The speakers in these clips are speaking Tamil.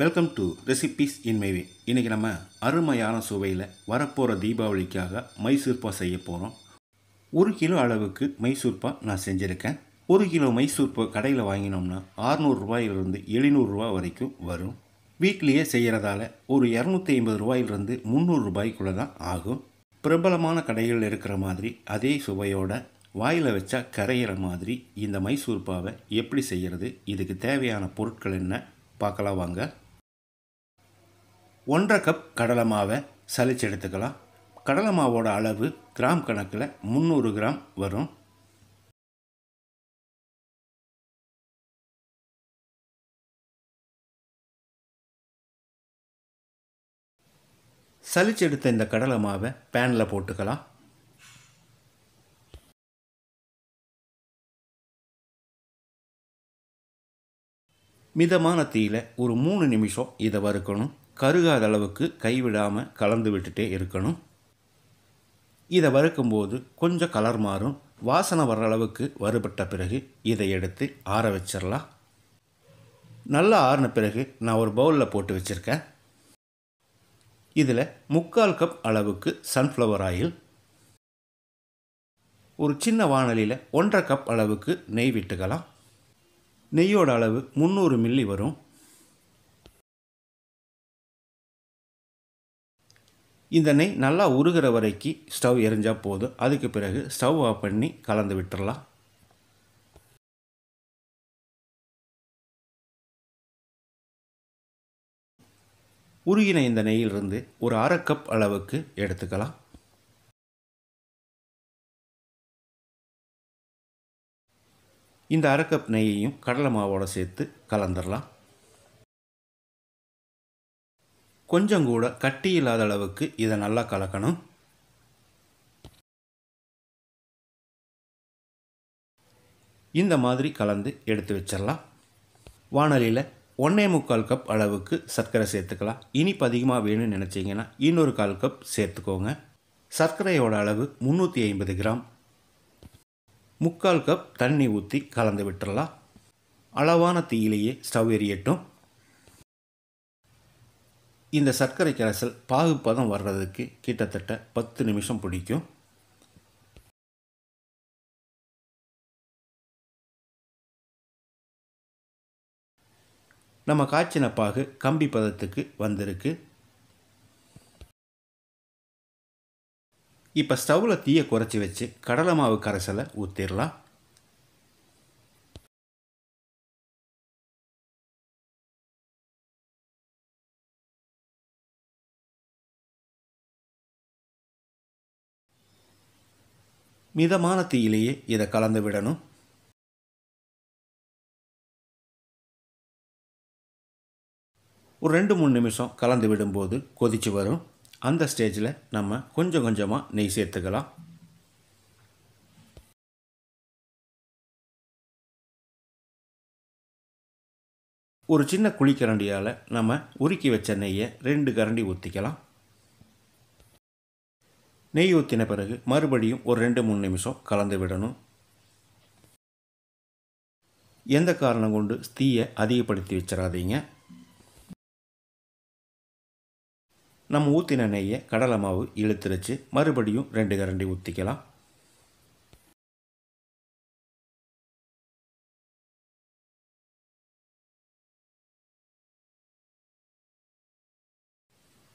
Welcome to recipes in my way இன்றைக்கி நம்ம அருமையான சுவையில் வரப்போகிற தீபாவளிக்காக மைசூர்பா செய்ய போகிறோம் ஒரு கிலோ அளவுக்கு மைசூர்பா நான் செஞ்சுருக்கேன். ஒரு கிலோ மைசூர்பா கடையில் வாங்கினோம்னா அறுநூறுபாயிலிருந்து எழுநூறுரூவா வரைக்கும் வரும். வீட்லேயே செய்கிறதால ஒரு இரநூத்தி ஐம்பது ரூபாயிலிருந்து முந்நூறு ரூபாய்க்குள்ளே தான் ஆகும். பிரபலமான கடைகளில் இருக்கிற மாதிரி அதே சுவையோட வாயில் வச்சா கரையிற மாதிரி இந்த மைசூர்பாவை எப்படி செய்கிறது இதுக்கு தேவையான பொருட்கள் என்ன? பார்க்கலாம் வாங்க. ஒன்றரை கப் கடலை மாவை எடுத்துக்கலாம். கடலை மாவோட அளவு கிராம் கணக்கில் முந்நூறு கிராம் வரும். சலிச்செடுத்த இந்த கடலை மாவை பேனில் போட்டுக்கலாம். மிதமான தீயில் ஒரு மூணு நிமிஷம் இதை வறுக்கணும். கருகாத அளவுக்கு கைவிடாமல் கலந்து விட்டுட்டே இருக்கணும். இதை வறுக்கும்போது கொஞ்சம் கலர் மாறும். வாசனை வர்ற அளவுக்கு வறுபட்ட பிறகு இதை எடுத்து ஆற வச்சிடலாம் நல்லா ஆறின பிறகு நான் ஒரு பவுலில் போட்டு வச்சுருக்கேன். இதில் முக்கால் கப் அளவுக்கு சன்ஃப்ளவர் ஆயில் ஒரு சின்ன வானலியில் ஒன்றரை கப் அளவுக்கு நெய் விட்டுக்கலாம். நெய்யோட அளவு முந்நூறு மில்லி வரும். இந்த நெய் நல்லா உருகிற வரைக்கும் ஸ்டவ் எரிஞ்சால் போதும். அதுக்கு பிறகு ஸ்டவ் ஆஃப் பண்ணி கலந்து விட்டுடலாம் உருகின இந்த நெய்யிலிருந்து ஒரு அரை கப் அளவுக்கு எடுத்துக்கலாம். இந்த அரை கப் நெய்யையும் கடலை மாவோடு சேர்த்து கலந்துடலாம் கொஞ்சம் கூட கட்டி இல்லாத அளவுக்கு இதை நல்லா கலக்கணும். இந்த மாதிரி கலந்து எடுத்து வச்சிடலாம். வானலியில் ஒன்றே முக்கால் கப் அளவுக்கு சர்க்கரை சேர்த்துக்கலாம். இனிப்பு அதிகமாக வேணும்னு நினச்சிங்கன்னா இன்னொரு கால் கப் சேர்த்துக்கோங்க. சர்க்கரையோட அளவு முந்நூற்றி ஐம்பது கிராம். முக்கால் கப் தண்ணி ஊற்றி கலந்து விட்டுறலாம். அளவான தீயிலேயே ஸ்டவ் எரியட்டும். இந்த சர்க்கரை கரைசல் பாகுப்பதம் வர்றதுக்கு கிட்டத்தட்ட பத்து நிமிஷம் பிடிக்கும். நம்ம காய்ச்சின பாகு கம்பி பதத்துக்கு வந்திருக்கு. இப்போ ஸ்டவ்வில் தீயை குறைச்சி வச்சு கடலை மாவு கரைசலை ஊற்றிடலாம் மிதமான தீயிலேயே இதை கலந்து விடணும். ஒரு ரெண்டு மூணு நிமிஷம் கலந்து விடும்போது கொதிச்சு வரும். அந்த ஸ்டேஜில் நம்ம கொஞ்சம் கொஞ்சமாக நெய் சேர்த்துக்கலாம். ஒரு சின்ன குழிக்கரண்டியால் நம்ம உருக்கி வச்ச நெய்யை ரெண்டு கரண்டி ஊற்றிக்கலாம் நெய் ஊற்றின பிறகு மறுபடியும் ஒரு ரெண்டு மூணு நிமிஷம் கலந்து விடணும். எந்த காரணம் கொண்டு தீயை அதிகப்படுத்தி வச்சிடாதீங்க நம்ம ஊற்றின நெய்யை கடலை மாவு இழுத்துருச்சு. மறுபடியும் ரெண்டு கரண்டி ஊற்றிக்கலாம்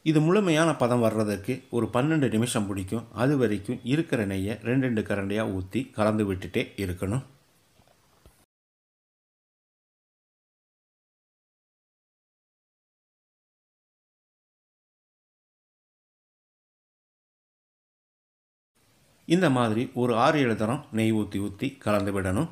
இது முழுமையான பதம் வர்றதுக்கு ஒரு பன்னெண்டு நிமிஷம் பிடிக்கும். அது வரைக்கும் இருக்கிற நெய்யை ரெண்டு ரெண்டு கரண்டியாக ஊற்றி கலந்து விட்டுட்டே இருக்கணும். இந்த மாதிரி ஒரு ஆறு ஏழு தரம் நெய் ஊற்றி ஊற்றி கலந்து விடணும்.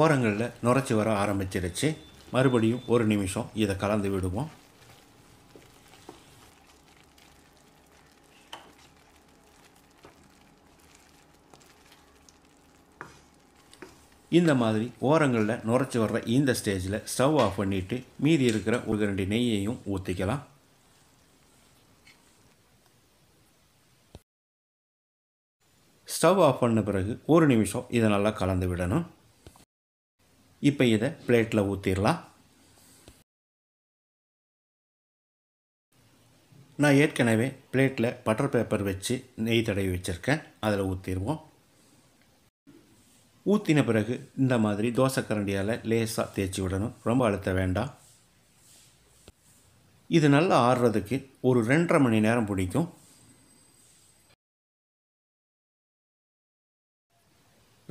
ஓரங்களில் நுரைச்சி வர ஆரம்பிச்சிருச்சு. மறுபடியும் ஒரு நிமிஷம் இதை கலந்து விடுவோம். இந்த மாதிரி ஓரங்களில் நுரைச்சி வர்ற இந்த ஸ்டேஜில் ஸ்டவ் ஆஃப் பண்ணிவிட்டு மீதி இருக்கிற ஒரு ரெண்டு நெய்யையும் ஊற்றிக்கலாம் ஸ்டவ் ஆஃப் பண்ண பிறகு ஒரு நிமிஷம் இதை நல்லா கலந்து விடணும். இப்போ இதை பிளேட்டில் ஊற்றிடலாம் நான் ஏற்கனவே பிளேட்டில் பட்டர் பேப்பர் வச்சு நெய் தடவி வச்சுருக்கேன். அதில் ஊற்றிடுவோம் ஊற்றின பிறகு இந்த மாதிரி தோசைக்கரண்டியால் லேசாக தேய்ச்சி விடணும். ரொம்ப அழுத்த வேண்டாம். இது நல்லா ஆறுறதுக்கு ஒரு ரெண்டரை மணி நேரம் பிடிக்கும்.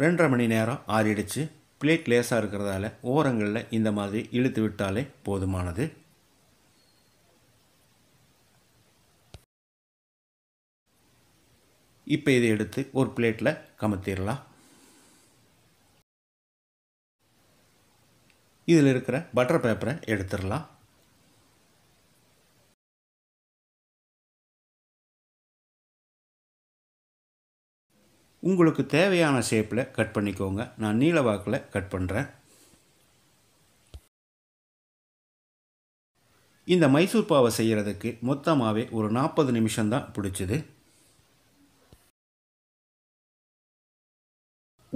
ரெண்டரை மணி நேரம் ஆறிடுச்சு. பிளேட் லேசாக இருக்கிறதால ஓரங்களில் இந்த மாதிரி இழுத்து விட்டாலே போதுமானது. இப்போ இதை எடுத்து ஒரு பிளேட்டில் கமத்திடலாம். இதில் இருக்கிற பட்டர் பேப்பரை எடுத்துடலாம். உங்களுக்கு தேவையான ஷேப்பில் கட் பண்ணிக்கோங்க. நான் நீல வாக்கில் கட் பண்ணுறேன் இந்த மைசூர் பாவை செய்கிறதுக்கு மொத்தமாகவே ஒரு நாற்பது நிமிஷம்தான் பிடிச்சிது.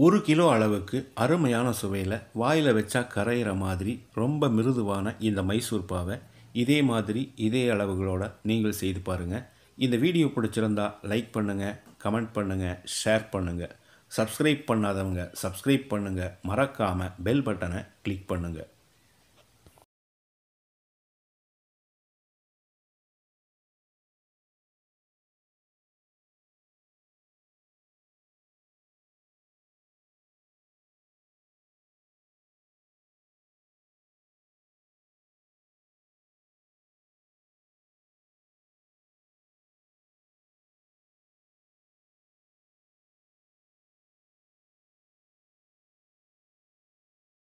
ஒரு கிலோ அளவுக்கு அருமையான சுவையில் வாயில் வச்சா கரையிற மாதிரி ரொம்ப மிருதுவான இந்த மைசூர் பாவை. இதே மாதிரி இதே அளவுகளோட நீங்கள் செய்து பாருங்கள் இந்த வீடியோ பிடிச்சிருந்தா லைக் பண்ணுங்கள் கமெண்ட் பண்ணுங்கள் ஷேர் பண்ணுங்கள் சப்ஸ்கிரைப் பண்ணாதவங்க சப்ஸ்கிரைப் பண்ணுங்கள் மறக்காமல் பெல் பட்டனை கிளிக் பண்ணுங்கள்